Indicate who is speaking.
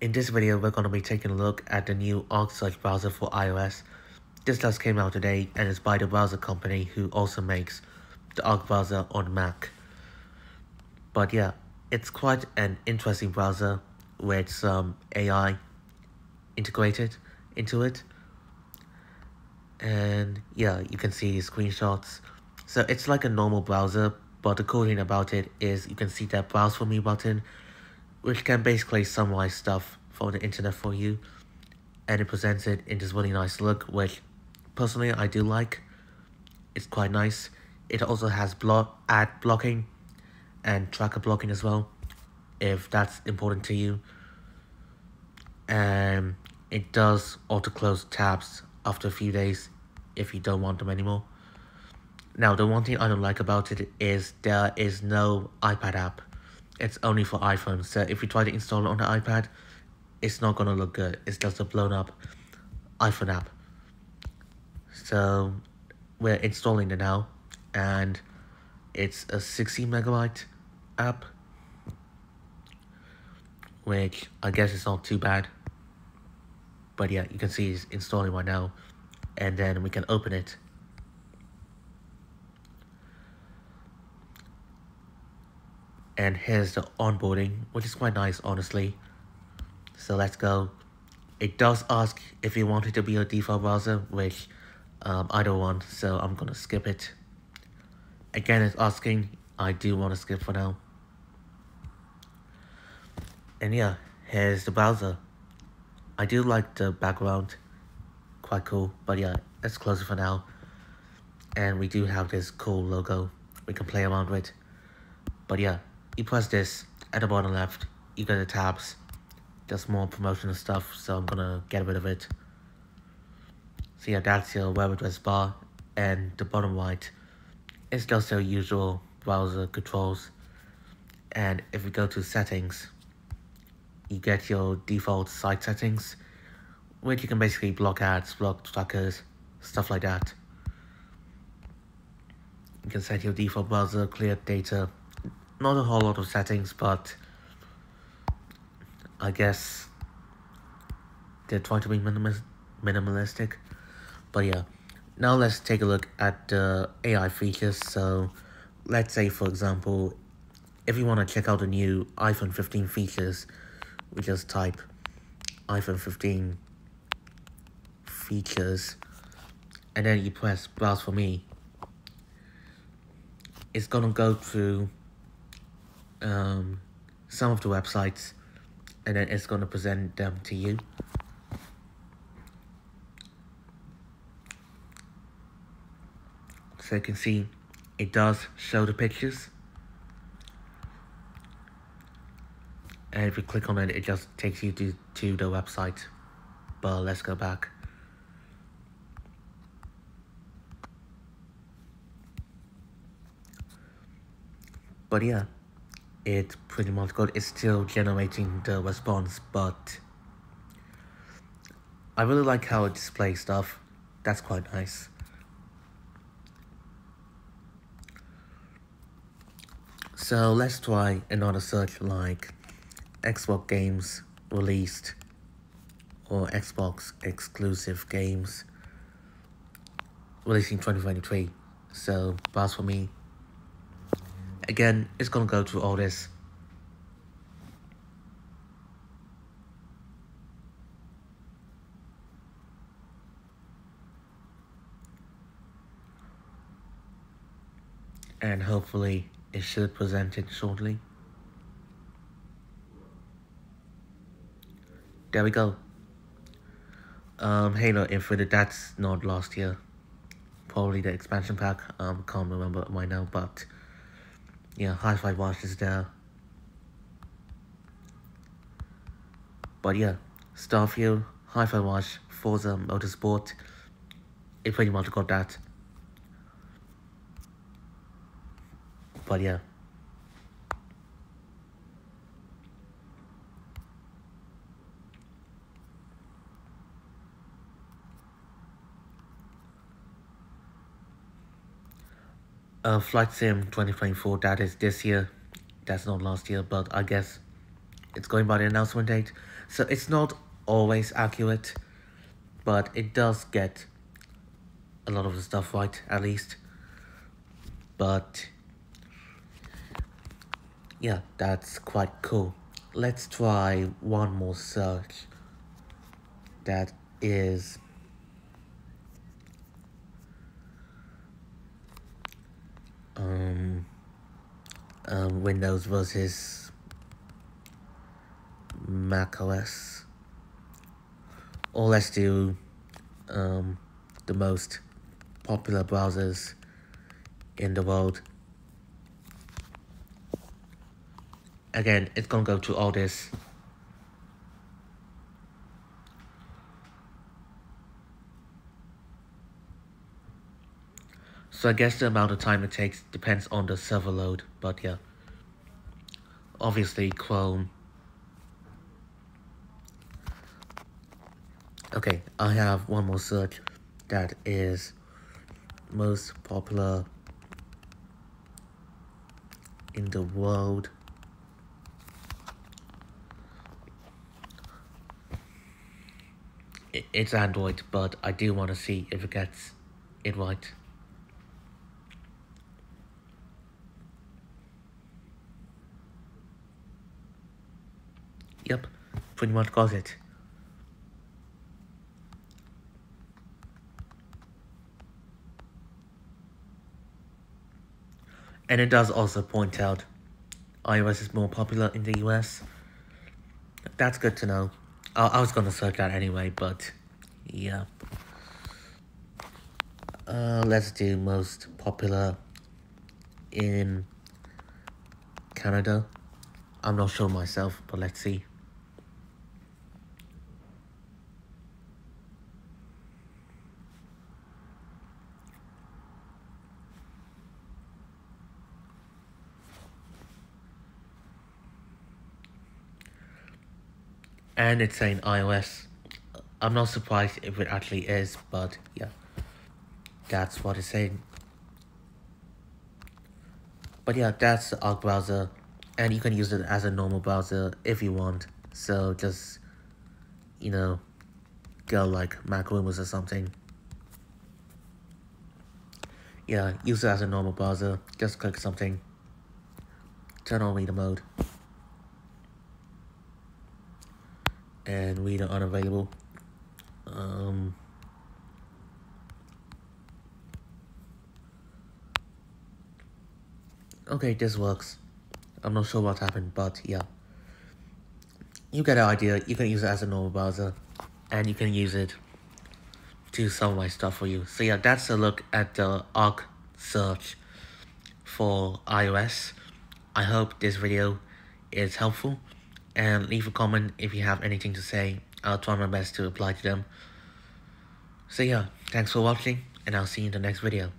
Speaker 1: In this video, we're going to be taking a look at the new Arc Search browser for iOS. This just came out today and is by the browser company who also makes the Arc browser on Mac. But yeah, it's quite an interesting browser with some AI integrated into it. And yeah, you can see screenshots. So it's like a normal browser, but the cool thing about it is you can see that browse for me button which can basically summarize stuff from the internet for you. And it presents it in this really nice look which personally I do like. It's quite nice. It also has block ad blocking and tracker blocking as well if that's important to you. And it does auto close tabs after a few days if you don't want them anymore. Now the one thing I don't like about it is there is no iPad app it's only for iPhone. So if you try to install it on the iPad, it's not gonna look good. It's just a blown up iPhone app. So we're installing it now, and it's a 60 megabyte app, which I guess is not too bad. But yeah, you can see it's installing right now, and then we can open it. And here's the onboarding, which is quite nice, honestly. So let's go. It does ask if you want it to be a default browser, which um, I don't want, so I'm gonna skip it. Again, it's asking, I do want to skip for now. And yeah, here's the browser. I do like the background, quite cool, but yeah, let's close it for now. And we do have this cool logo we can play around with. But yeah, you press this at the bottom left, you get the tabs. Just more promotional stuff, so I'm gonna get rid of it. So yeah, that's your web address bar, and the bottom right is just your usual browser controls. And if we go to settings, you get your default site settings, which you can basically block ads, block trackers, stuff like that. You can set your default browser, clear data, not a whole lot of settings, but I guess they're trying to be minimis minimalistic. But yeah, now let's take a look at the AI features. So let's say, for example, if you want to check out the new iPhone 15 features, we just type iPhone 15 features and then you press browse for me. It's gonna go through um, some of the websites and then it's going to present them to you. So you can see it does show the pictures. And if you click on it, it just takes you to, to the website. But let's go back. But yeah it pretty much good. It's still generating the response, but I really like how it displays stuff. That's quite nice. So let's try another search like Xbox games released or Xbox exclusive games releasing 2023. So browse for me Again, it's gonna go through all this. And hopefully it should present it shortly. There we go. Um, Halo Infinite, that's not last year. Probably the expansion pack, um, can't remember right now, but yeah, Hi-Fi Rush is there. But yeah, Starfield, Hi-Fi Rush, Forza Motorsport, if much got that. But yeah. Uh, Flight Sim 2024, that is this year. That's not last year, but I guess it's going by the announcement date. So it's not always accurate, but it does get a lot of the stuff right, at least. But yeah, that's quite cool. Let's try one more search. That is um, um, Windows versus Mac OS. Or let's do um, the most popular browsers in the world. Again, it's gonna go to all this. So I guess the amount of time it takes depends on the server load, but yeah. Obviously Chrome. Okay, I have one more search that is most popular in the world. It's Android, but I do want to see if it gets it right. Yep, pretty much got it. And it does also point out iOS is more popular in the US. That's good to know. I, I was gonna search that anyway, but yeah. Uh, let's do most popular in Canada. I'm not sure myself, but let's see. And it's saying iOS. I'm not surprised if it actually is, but yeah, that's what it's saying. But yeah, that's the Arc browser, and you can use it as a normal browser if you want. So just, you know, go like Macrumors or something. Yeah, use it as a normal browser. Just click something. Turn on reader mode. And we are unavailable. Um, okay, this works. I'm not sure what happened, but yeah. You get the idea. You can use it as a normal browser, and you can use it to my stuff for you. So yeah, that's a look at the Arc search for iOS. I hope this video is helpful and leave a comment if you have anything to say. I'll try my best to reply to them. So yeah, thanks for watching, and I'll see you in the next video.